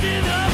give up.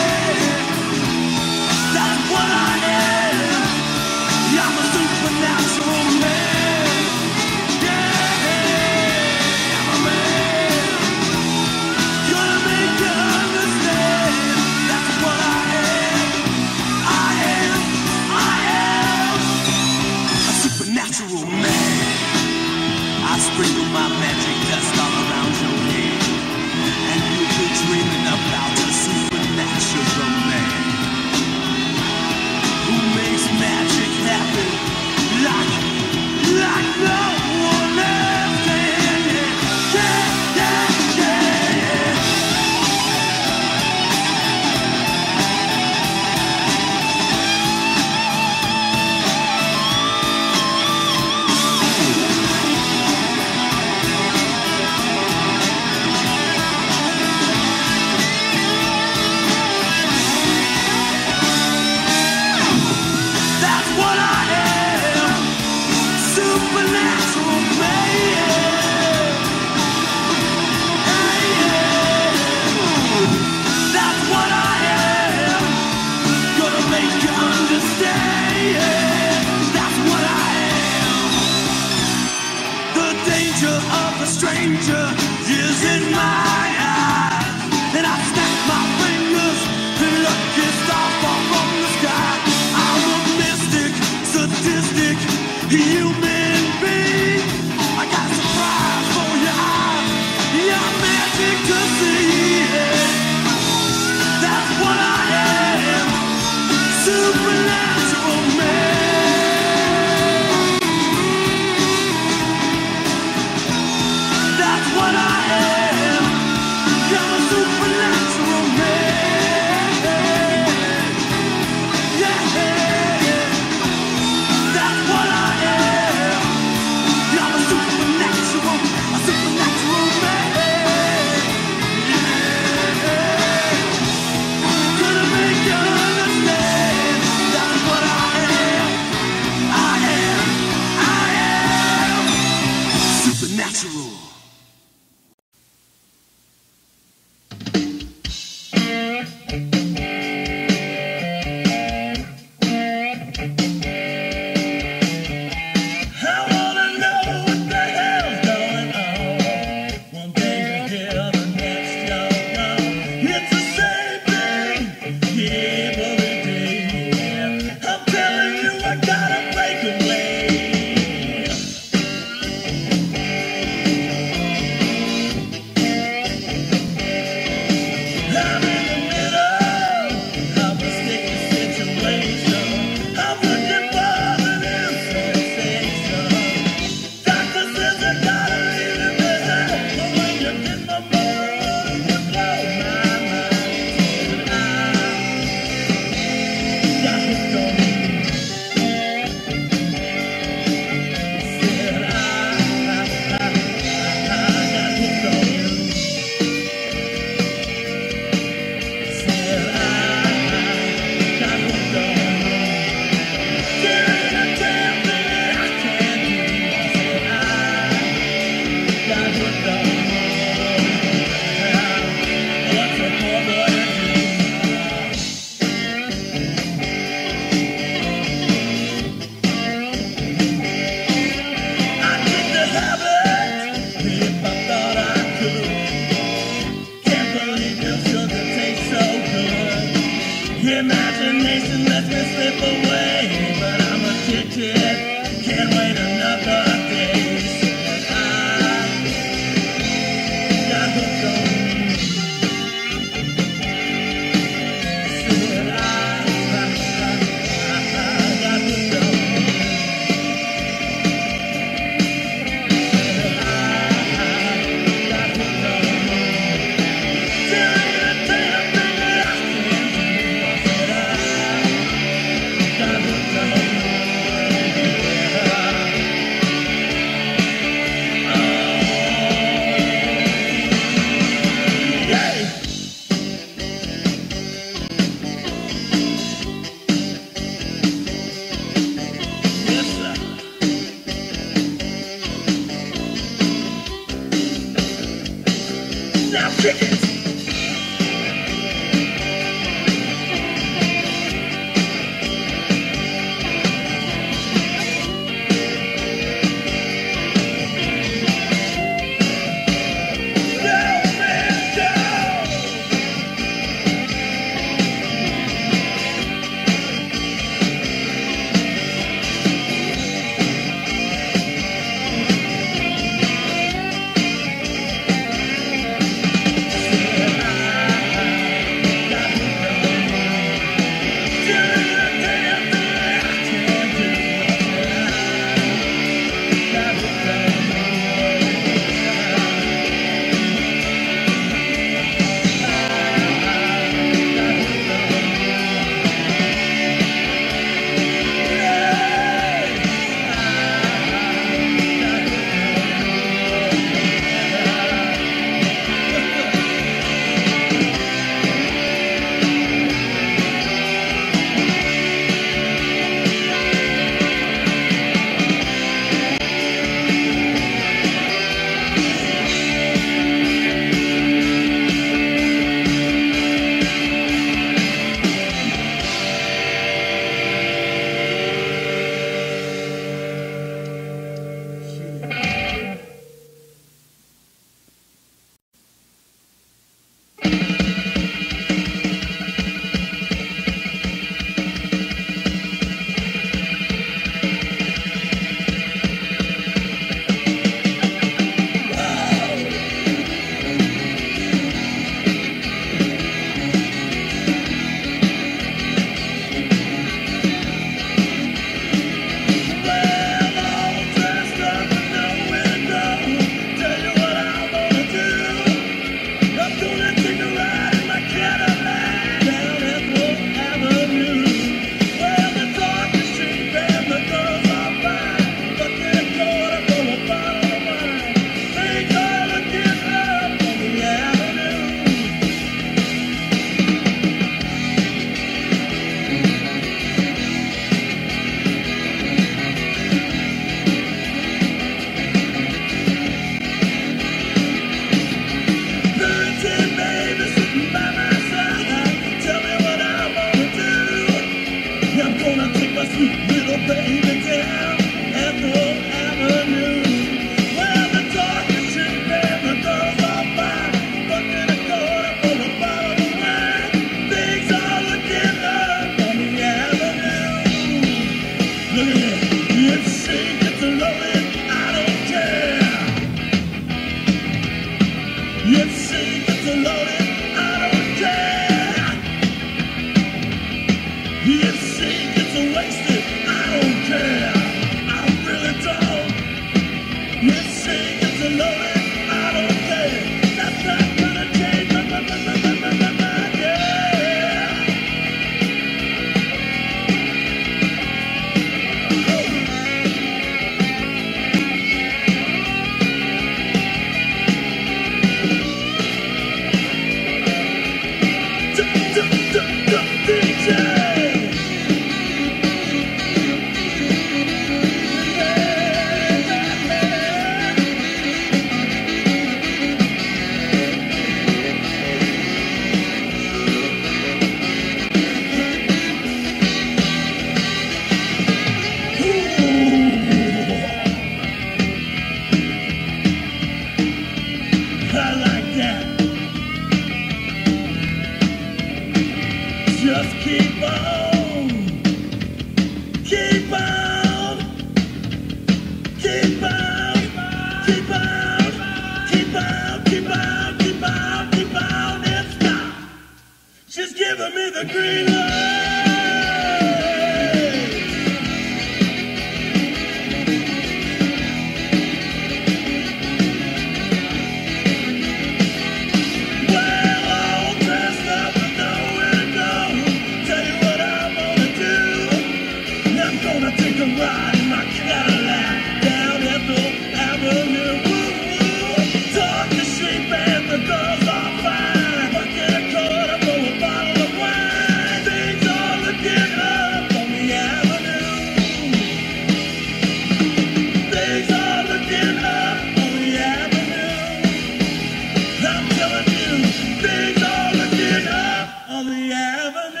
the avenue.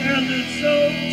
And it's so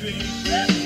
Yeah.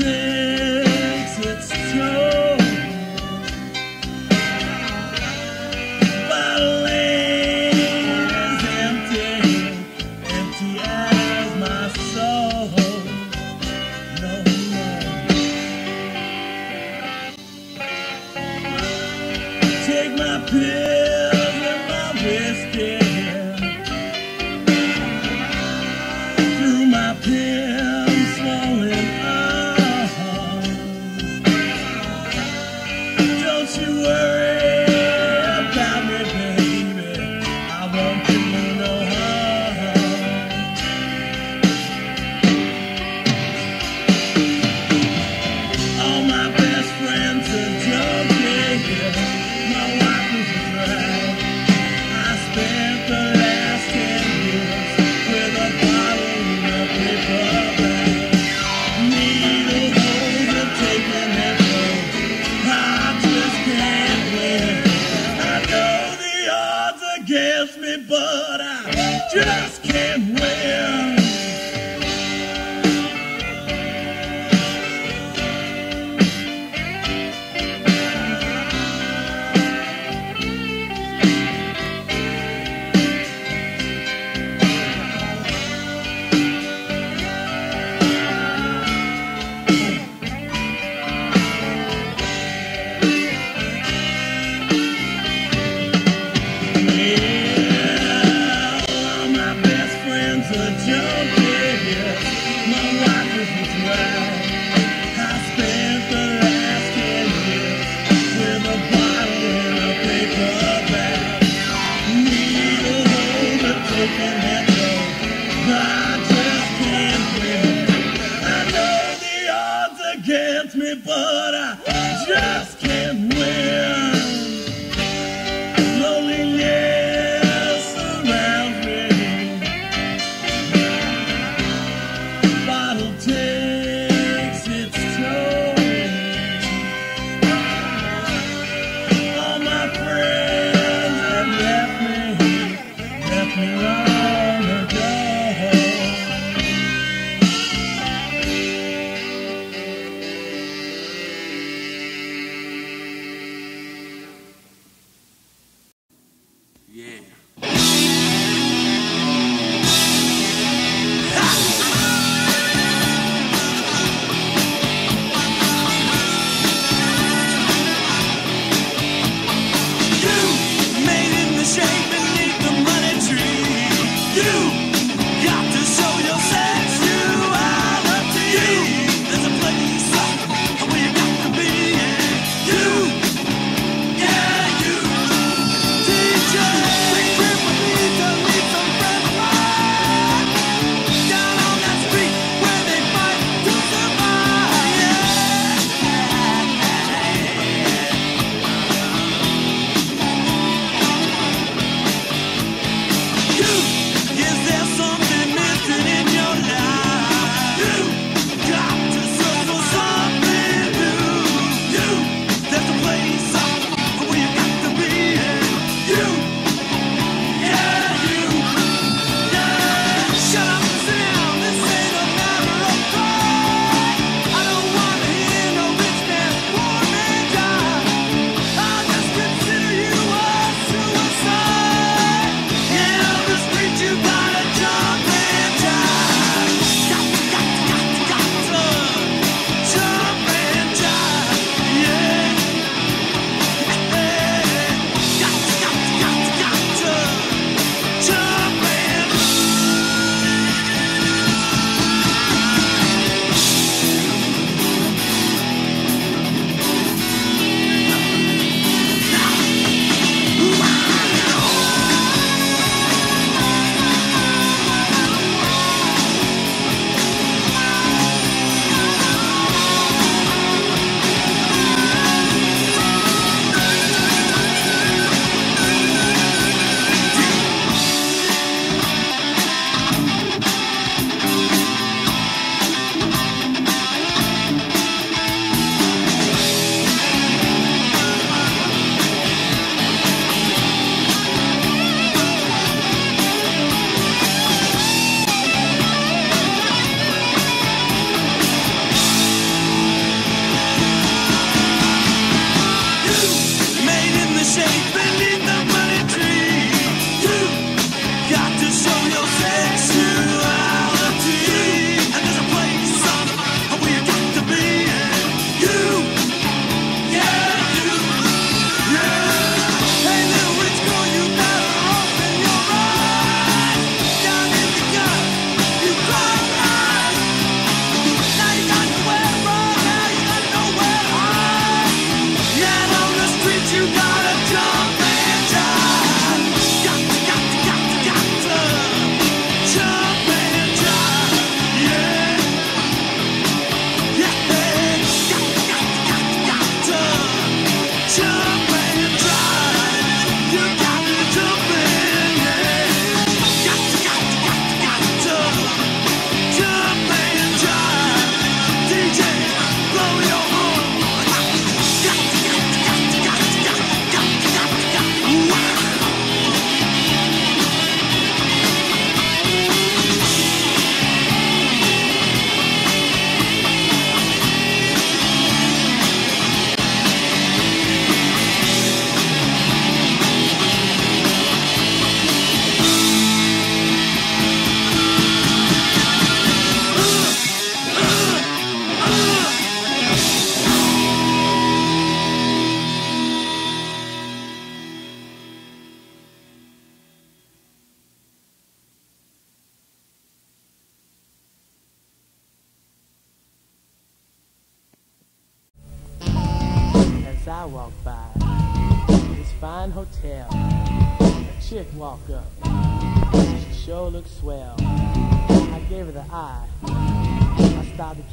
Takes its toll.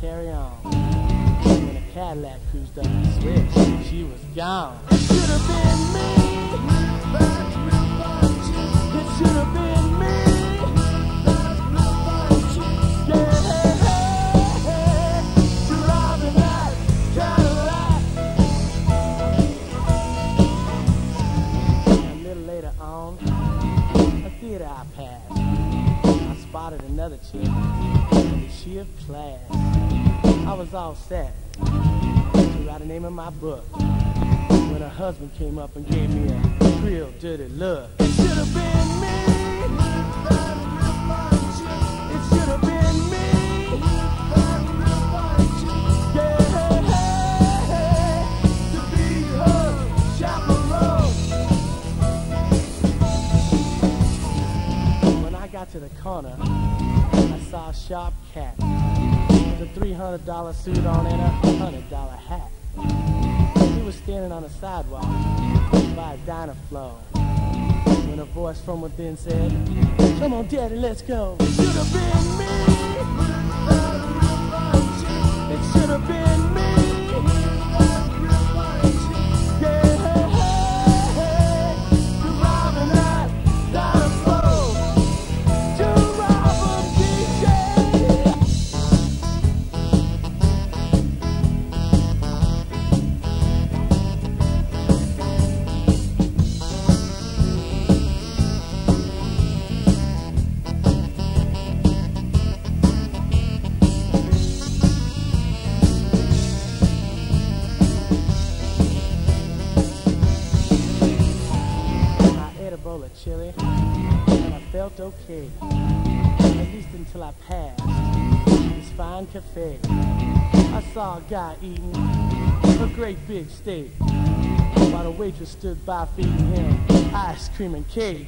Carry on. When a Cadillac cruised up the switch, she was gone. It should have been me. It should have been all set write the name of my book. When her husband came up and gave me a real dirty look. It should have been me. It should have been me. Yeah, to be her chaperone. When I got to the corner, I saw a sharp cat with a $300 suit on and a $100 hat. He was standing on the sidewalk by a diner floor. When a voice from within said, Come on, daddy, let's go. Should have been me. Steak. While the waitress stood by feeding him ice cream and cake.